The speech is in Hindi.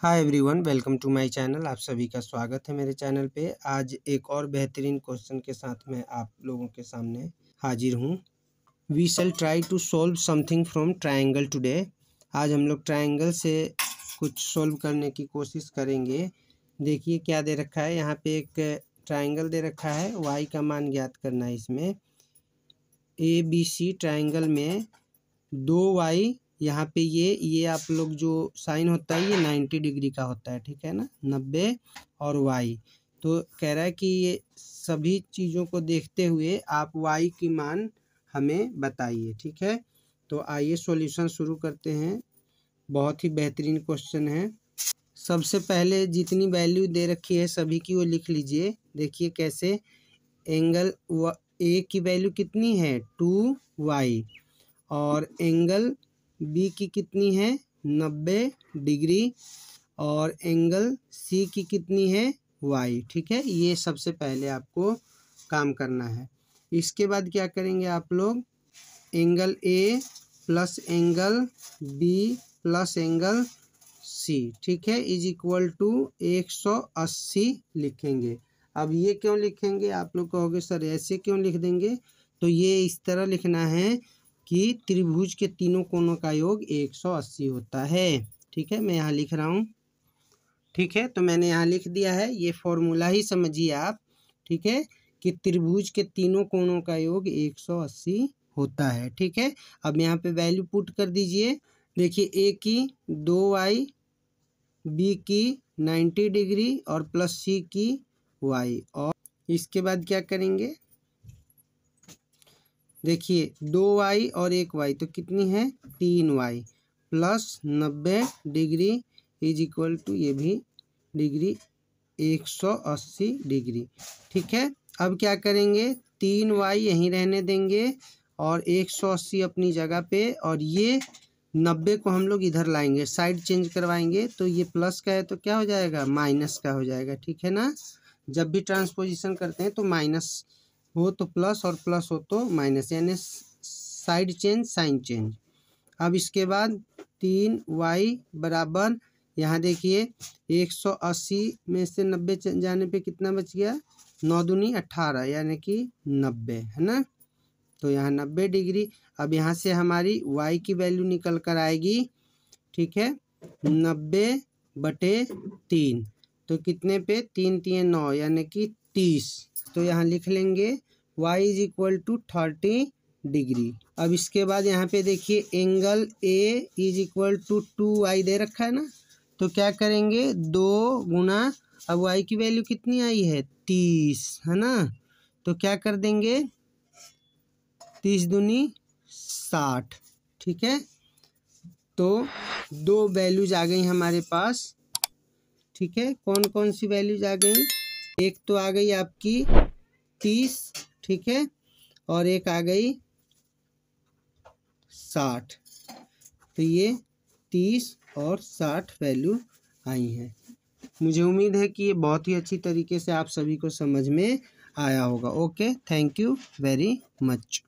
Hi everyone welcome to my channel आप सभी का स्वागत है मेरे चैनल पे। आज एक और बेहतरीन क्वेश्चन के साथ मैं आप लोगों के सामने हाजिर हूँ। We shall try to solve something from triangle today आज हम लोग ट्रायंगल से कुछ सोल्व करने की कोशिश करेंगे। देखिए क्या दे रखा है। यहाँ पे एक ट्राइंगल दे रखा है। वाई का मान ज्ञात करना है इसमें। ए बी सी ट्राइंगल में दो वाई यहाँ पे ये ये आप लोग जो साइन होता है, ये नाइन्टी डिग्री का होता है, ठीक है ना? नब्बे और वाई। तो कह रहा है कि ये सभी चीज़ों को देखते हुए आप वाई की मान हमें बताइए, ठीक है? तो आइए सॉल्यूशन शुरू करते हैं। बहुत ही बेहतरीन क्वेश्चन है। सबसे पहले जितनी वैल्यू दे रखी है सभी की, वो लिख लीजिए। देखिए कैसे, एंगल व, ए की वैल्यू कितनी है? Two y. और एंगल बी की कितनी है? नब्बे डिग्री और एंगल सी की कितनी है? वाई ठीक है? ये सबसे पहले आपको काम करना है। इसके बाद क्या करेंगे आप लोग? Angle a plus angle b plus angle c ठीक है? इज़ इक्वल टू एक सौ अस्सी लिखेंगे। अब ये क्यों लिखेंगे? आप लोग कहोगे, सर, ऐसे क्यों लिख देंगे? तो ये इस तरह लिखना है कि त्रिभुज के तीनों कोणों का योग 180 होता है। ठीक है, मैं यहाँ लिख रहा हूँ। ठीक है तो मैंने यहाँ लिख दिया है, ये फॉर्मूला ही समझिए आप। ठीक है, कि त्रिभुज के तीनों कोणों का योग 180 होता है। ठीक है, अब यहाँ पे वैल्यू पुट कर दीजिए। देखिए ए की दो वाई बी की नाइन्टी डिग्री और प्लस सी की वाई और इसके बाद क्या करेंगे? देखिए, दो वाई और एक वाई तो कितनी है? तीन वाई प्लस नब्बे डिग्री इज़ इक्वल टू ये भी डिग्री एक सौ अस्सी डिग्री। ठीक है? अब क्या करेंगे? तीन वाई यहीं रहने देंगे और एक सौ अस्सी अपनी जगह पे और ये नब्बे को हम लोग इधर लाएँगे साइड चेंज करवाएँगे तो ये प्लस का है तो क्या हो जाएगा? माइनस का हो जाएगा। ठीक है ना? जब भी ट्रांसपोजिशन करते हैं तो माइनस हो तो प्लस और प्लस हो तो माइनस, यानी साइड चेंज, साइन चेंज। अब इसके बाद तीन वाई बराबर, यहाँ देखिए, एक सौ अस्सी में से नब्बे जाने पे कितना बच गया? नौ दूनी अट्ठारह यानी कि नब्बे, है ना? तो यहाँ नब्बे डिग्री, अब यहाँ से हमारी वाई की वैल्यू निकल कर आएगी, ठीक है? नब्बे बटे तीन तो कितने पे? तीन तीन, नौ, यानी कि तीस। तो यहाँ लिख लेंगे y is equal to thirty degree अब इसके बाद यहाँ पे देखिए angle a is equal to two y दे रखा है ना? तो क्या करेंगे? दो गुना, अब y की वैल्यू कितनी आई है? तीस, है ना? तो क्या कर देंगे? तीस दूनी साठ, ठीक है? तो दो वैल्यूज़ आ गई हमारे पास, ठीक है? कौन कौन सी वैल्यूज़ आ गई? एक तो आ गई आपकी तीस ठीक है? और एक आ गई साठ। तो ये तीस और साठ वैल्यू आई हैं। मुझे उम्मीद है कि ये बहुत ही अच्छी तरीके से आप सभी को समझ में आया होगा। Okay thank you very much